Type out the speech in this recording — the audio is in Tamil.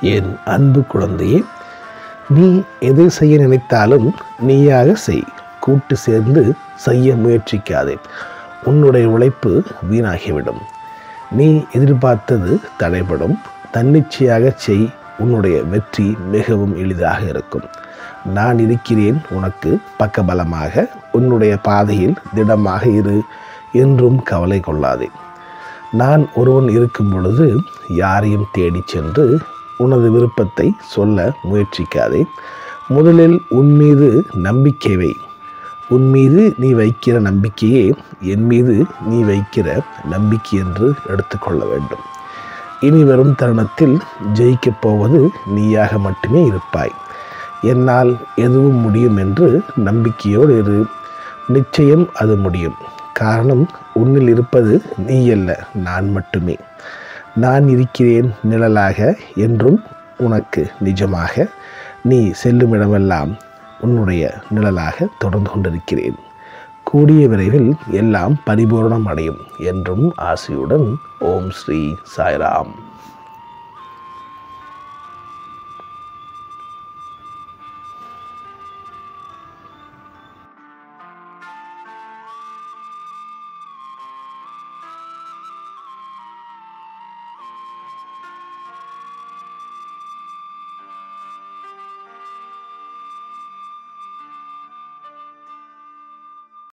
என் அன்பு குழந்தையே நீ எது செய்ய நினைத்தாலும் நீயாக செய். கூட்டு சேர்ந்து செய்ய முயற்சிக்காதே. உன்னுடைய உழைப்பு வீணாகிவிடும். நீ எதிர்பார்த்தது தடைபடும். தன்னிச்சையாக செய். உன்னுடைய வெற்றி மிகவும் எளிதாக இருக்கும். நான் இருக்கிறேன் உனக்கு பக்கபலமாக. உன்னுடைய பாதையில் திடமாக இரு என்றும் கவலை கொள்ளாதே. நான் ஒருவன் இருக்கும் பொழுது யாரையும் தேடிச் சென்று உனது விருப்பத்தை சொல்ல முயற்சிக்காதே. முதலில் உன் மீது நம்பிக்கை வை. உன் மீது நீ வைக்கிற நம்பிக்கையே என் மீது நீ வைக்கிற நம்பிக்கை என்று எடுத்துக்கொள்ள வேண்டும். இனி வரும் தருணத்தில் ஜெயிக்கப் போவது நீயாக மட்டுமே இருப்பாய். என்னால் எதுவும் முடியும் என்று நம்பிக்கையோடு இரு. நிச்சயம் அது முடியும். காரணம் உன்னில் இருப்பது நீ அல்ல நான் மட்டுமே. நான் இருக்கிறேன் நிழலாக என்றும் உனக்கு நிஜமாக நீ செல்லும் இடமெல்லாம் உன்னுடைய நிழலாக தொடர்ந்து கொண்டிருக்கிறேன். கூடிய விரைவில் எல்லாம் பரிபூரணம் அடையும் என்றும் ஆசையுடன் ஓம் ஸ்ரீ சாய்ராம்.